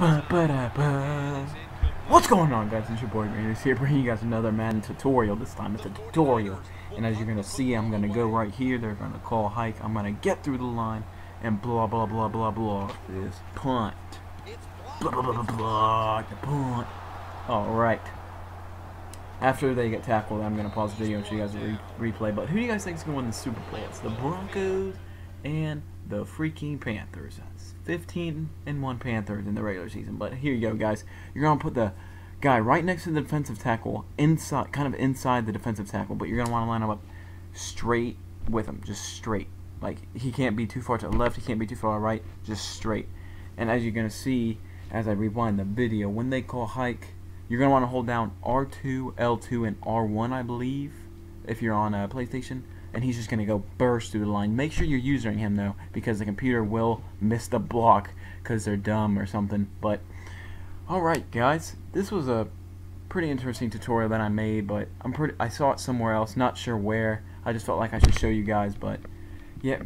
Ba, ba, da, ba. What's going on guys, it's your boy Raiders here bringing you guys another Madden tutorial. This time it's a tutorial. And as you're going to see, I'm going to go right here. They're going to call hike. I'm going to get through the line and blah blah blah blah blah this punt. Blah blah blah blah blah the punt. Alright. After they get tackled, I'm going to pause the video and show you guys a re replay. But who do you guys think is going to win the Super Bowl? It's the Broncos and the freaking Panthers. That's 15 and 1 Panthers in the regular season. But here you go, guys. You're going to put the guy right next to the defensive tackle, inside, kind of inside the defensive tackle, but you're going to want to line him up straight with him, just straight. Like, he can't be too far to the left, he can't be too far to the right, just straight. And as you're going to see, as I rewind the video, when they call hike, you're going to want to hold down R2, L2, and R1, I believe, if you're on a PlayStation and he's just going to go burst through the line. Make sure you're using him, though, because the computer will miss the block because they're dumb or something. But, alright, guys. This was a pretty interesting tutorial that I made, but I'm pretty. I saw it somewhere else. Not sure where. I just felt like I should show you guys, but, yeah.